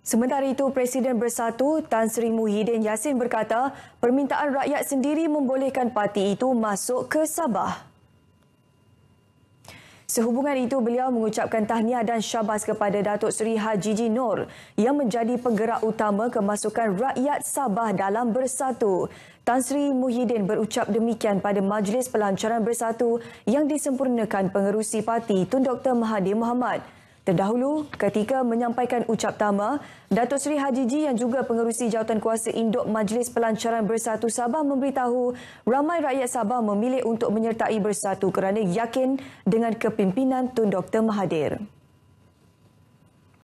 Sementara itu, Presiden Bersatu Tan Sri Muhyiddin Yassin berkata permintaan rakyat sendiri membolehkan parti itu masuk ke Sabah. Sehubungan itu, beliau mengucapkan tahniah dan syabas kepada Datuk Seri Haji Ji yang menjadi penggerak utama kemasukan rakyat Sabah dalam Bersatu. Tan Sri Muhyiddin berucap demikian pada Majlis Pelancaran Bersatu yang disempurnakan pengerusi parti Tun Dr. Mahathir Mohamad. Terdahulu, ketika menyampaikan ucap tama, Datuk Seri Haji Ji yang juga pengerusi jawatan kuasa induk Majlis Pelancaran Bersatu Sabah memberitahu ramai rakyat Sabah memilih untuk menyertai Bersatu kerana yakin dengan kepimpinan Tun Dr. Mahathir.